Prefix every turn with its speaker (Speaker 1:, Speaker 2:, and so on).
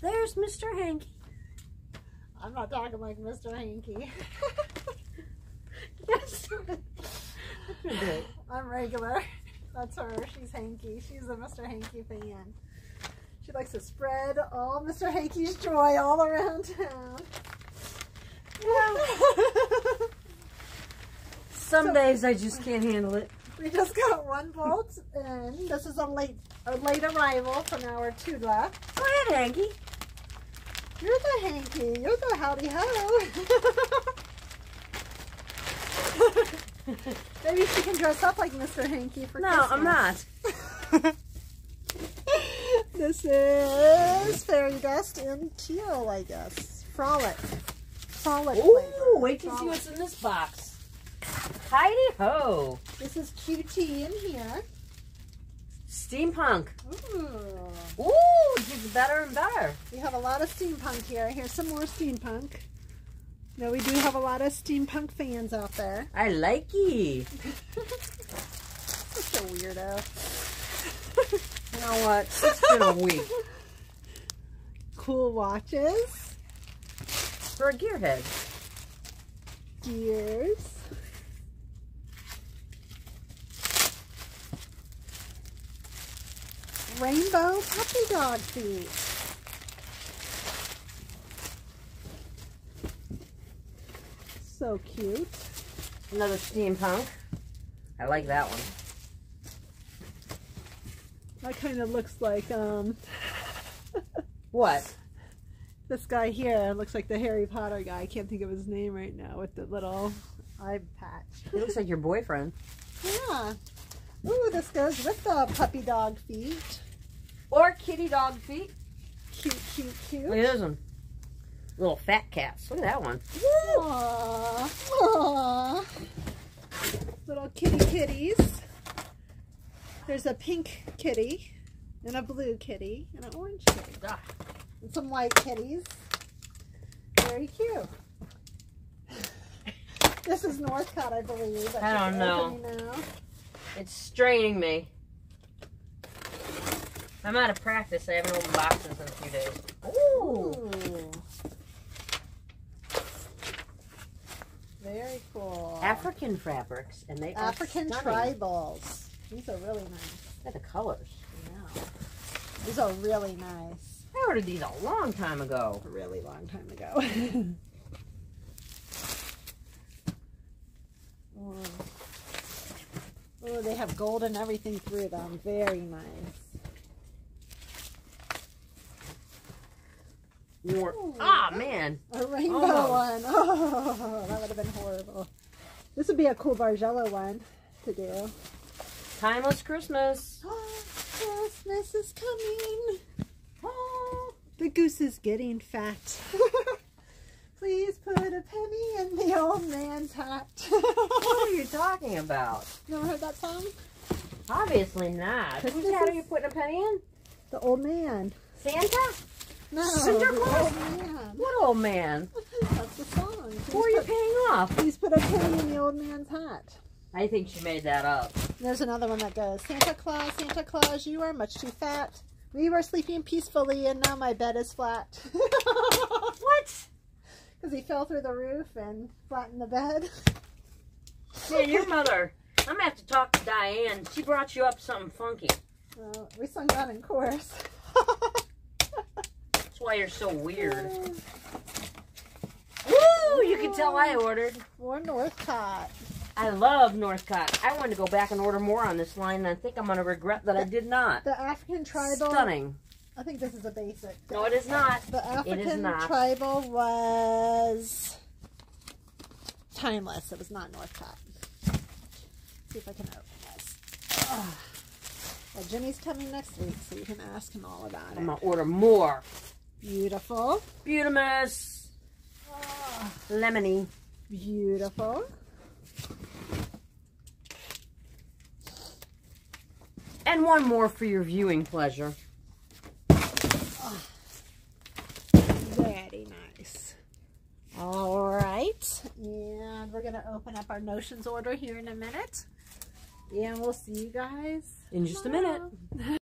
Speaker 1: There's Mr. Hankey.
Speaker 2: I'm not talking like Mr. Hankey.
Speaker 1: Yes.
Speaker 2: I'm regular. That's her. She's Hanky. She's a Mr. Hankey fan. She likes to spread all Mr. Hankey's joy all around town.
Speaker 1: Some days I just can't handle it.
Speaker 2: We just got one bolt in. This is a late a late arrival from our Tula.
Speaker 1: Go ahead, Hanky.
Speaker 2: You're the Hanky. You're the howdy ho. Maybe she can dress up like Mr. Hankey for
Speaker 1: No,
Speaker 2: Christmas.
Speaker 1: I'm not.
Speaker 2: this is fairy dust in teal, I guess. Frolic. Frolic
Speaker 1: Ooh,
Speaker 2: flavor.
Speaker 1: wait to see what's in this box. Heidi ho.
Speaker 2: This is QT in here.
Speaker 1: Steampunk.
Speaker 2: Ooh.
Speaker 1: Ooh, it gets better and better.
Speaker 2: We have a lot of steampunk here. Here's some more steampunk. Now we do have a lot of steampunk fans out there.
Speaker 1: I like it.
Speaker 2: Such a weirdo.
Speaker 1: You know what? It's been a week
Speaker 2: Cool watches.
Speaker 1: for a gearhead.
Speaker 2: Gears. Rainbow puppy dog feet. So cute.
Speaker 1: Another steampunk. I like that one.
Speaker 2: That kind of looks like um
Speaker 1: What?
Speaker 2: this guy here. Looks like the Harry Potter guy. I can't think of his name right now with the little eye patch.
Speaker 1: It looks like your boyfriend.
Speaker 2: Yeah. Ooh, this goes with the puppy dog feet.
Speaker 1: Or kitty dog feet.
Speaker 2: Cute, cute, cute.
Speaker 1: Look at those one. Little fat cats. Look at that one.
Speaker 2: Aww. Aww. Little kitty kitties. There's a pink kitty, and a blue kitty, and an orange kitty.
Speaker 1: Ah.
Speaker 2: And some white kitties. Very cute. This is Northcott, I believe.
Speaker 1: I don't know.
Speaker 2: now.
Speaker 1: It's straining me. I'm out of practice. I haven't opened boxes in a few days. Ooh.
Speaker 2: Ooh. Very cool.
Speaker 1: African fabrics, and they are
Speaker 2: African
Speaker 1: stunning.
Speaker 2: tribals. These are really nice.
Speaker 1: Look at the colors.
Speaker 2: Yeah. These are really nice.
Speaker 1: I ordered these a long time ago.
Speaker 2: A really long time ago. oh. Oh, they have gold and everything through them. Very nice. Ooh.
Speaker 1: ah, man.
Speaker 2: A rainbow
Speaker 1: Almost.
Speaker 2: one. Oh, that would have been horrible. This would be a cool Bargello one to do.
Speaker 1: Timeless Christmas.
Speaker 2: Christmas is coming.
Speaker 1: Oh.
Speaker 2: The goose is getting fat. Please put a penny in the old man's hat.
Speaker 1: What are you talking about?
Speaker 2: Never heard that song?
Speaker 1: Obviously not. Whose hat are you putting a penny in?
Speaker 2: The old man.
Speaker 1: Santa?
Speaker 2: No, the
Speaker 1: Claus?
Speaker 2: old man.
Speaker 1: What old man?
Speaker 2: That's the song.
Speaker 1: Who are you paying off?
Speaker 2: please put a penny in the old man's hat.
Speaker 1: I think she made that up.
Speaker 2: There's another one that goes, Santa Claus, Santa Claus, you are much too fat. We were sleeping peacefully and now my bed is flat.
Speaker 1: What?
Speaker 2: Because he fell through the roof and flattened the bed.
Speaker 1: Man, your mother. I'm gonna have to talk to Diane. She brought you up something funky.
Speaker 2: Well, we sung that in chorus.
Speaker 1: That's why you're so weird. Woo! You can tell I ordered.
Speaker 2: For Northcott.
Speaker 1: I love Northcott. I want to go back and order more on this line, and I think I'm gonna regret that I did not.
Speaker 2: The African tribal.
Speaker 1: Stunning.
Speaker 2: I think this is a basic.
Speaker 1: No, it is not.
Speaker 2: The African
Speaker 1: not.
Speaker 2: tribal was timeless. It was not Northcott. See if I can open this. Ugh. Well, Jimmy's coming next week, so you can ask him all about it.
Speaker 1: I'm gonna order more.
Speaker 2: Beautiful.
Speaker 1: Beautimus. Lemony.
Speaker 2: Beautiful.
Speaker 1: And one more for your viewing pleasure.
Speaker 2: Very nice. All right. And we're going to open up our notions order here in a minute. And we'll see you guys
Speaker 1: In just a minute.
Speaker 2: tomorrow.